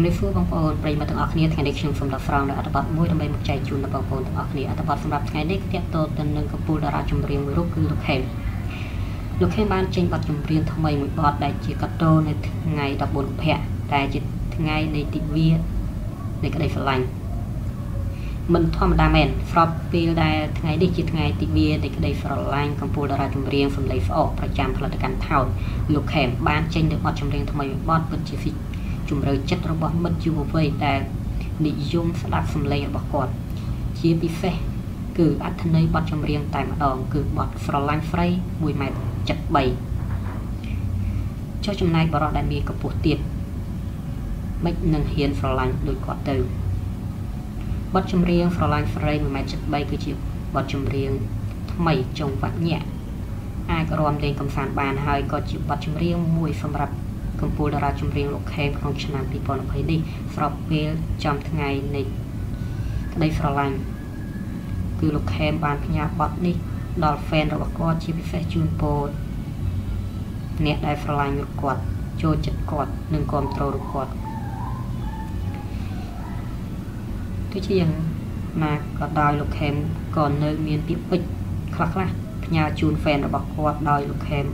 ជំរាបសួរបងប្អូនប្រិយមិត្តទាំងអស់គ្នាថ្ងៃនេះខ្ញុំសូមដាក់ហ្វ្រង់នៅអត្ថបទមួយដើម្បីមកចែកជូនដល់បងប្អូនទាំងអស់គ្នាអត្ថបទសម្រាប់ថ្ងៃនេះគឺទាក់ទងទៅនឹងកំពូលតារាចម្រៀងមួយរូបគឺលោកខេមលោកខេមបានចេញបទចម្រៀងថ្មីមួយបទដែលជាកាដូនៅថ្ងៃ14កុម្ភៈតែជាថ្ងៃនៃទិវានៃក្តីស្រឡាញ់មិនធម្មតាមែនស្របពេលដែលថ្ងៃនេះជាថ្ងៃទិវានៃក្តីស្រឡាញ់កំពូលតារាចម្រៀងសំឡេងស្អកប្រចាំផលិតកម្មថោតលោកខេមបានចេញនូវបទចម្រៀងថ្មីមួយបទពិតជា ជំរឿចិត្តរបស់មិត្តយុវវ័យដែលនិយមស្ដាប់សំឡេងរបស់គាត់ ជាពិសេសគឺអត្ថន័យបទចម្រៀងតែម្ដង គឺបទស្រឡាញ់ស្រី1ម៉ែត្រ73ចុះចំណែកបរិះដែលមានកម្ពស់ទៀតមិននឹងហ៊ានស្រឡាញ់ដូចគាត់ទៅបទចម្រៀងស្រឡាញ់ស្រី1ម៉ែត្រ73គឺជាបទចម្រៀងថ្មីចុងវគ្គញាក់អាចរួមលេងកំសាន្តបានហើយក៏ជាបទចម្រៀងមួយសម្រាប់ កំពូលតារាចម្រៀងលោកខេមក្នុងឆ្នាំ2020នេះស្របពេលចំថ្ងៃនៃក្តីស្រឡាញ់គឺលោកខេមបានផ្ញើបទនេះដល់ fan របស់គាត់ជាពិសេសជូនពរអ្នកដែលស្រឡាញ់គាត់ចូលចិត្តគាត់និងគ្រប់គ្រងគាត់ទោះជាយ៉ាងណាក៏ដោយលោកខេមក៏នៅមានពាក្យពេចន៍ខ្លះៗផ្ញើជូន fan របស់គាត់ដោយលោកខេម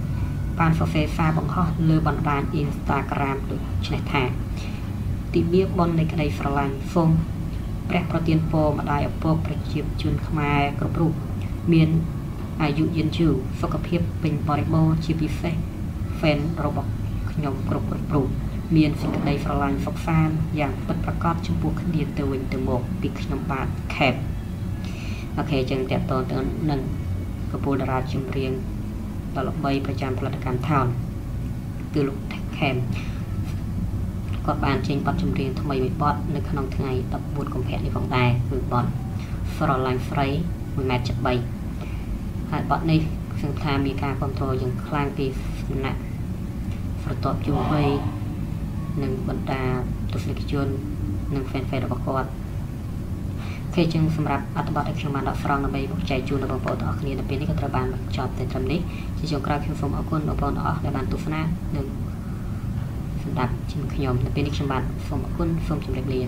បានសរសេរសារបង្ហោះលើបណ្ដាញ Instagram ដូចនេះថាទិវាបុណ្យនៃក្តីស្រឡាញ់សូមព្រះប្រទានពរម្ដាយឪពុកប្រជាជនខ្មែរគ្រប់រូបមានអាយុយឺនយូរសុខភាពពេញបរិបូរណ៍ជាពិសេស fan របស់ខ្ញុំគ្រប់គ្រប់រូបមានសេចក្តីស្រឡាញ់សុខសាន្តយ៉ាងពិតប្រាកដចំពោះគ្នាទៅវិញទៅមកពីខ្ញុំបាទខេបអូខេចឹងតើតទៅនឹងកពូលតារាចម្រៀង ដ៏ល្បីប្រចាំផលិតកម្មថោនគឺលោកខេមគាត់បានចេញបទចម្រៀងថ្មីមួយបទនៅក្នុងថ្ងៃ14កុម្ភៈនេះផងដែរគឺបទស្រឡាញ់ស្រី1ម៉ែត្រ73ហើយបទនេះខ្ញុំថាមានការគ្រប់គ្រងយ៉ាងខ្លាំងពីសំណាក់ស្រទាប់យុវវ័យនិងបណ្ដាទស្សនិកជននិង fan fan របស់គាត់ គេចឹងសម្រាប់អត្ថបទដែលខ្ញុំបានដកស្រង់ដើម្បីចែកជូនដល់បងប្អូនទាំងអស់គ្នានៅពេលនេះក៏ត្រូវបានបញ្ចប់តែត្រឹមនេះជាចុងក្រោយខ្ញុំសូមអរគុណបងប្អូនទាំងអស់ដែលបានទស្សនានិងស្ដាប់ជាមួយខ្ញុំនៅពេលនេះខ្ញុំបាទសូមអរគុណសូមជម្រាបលា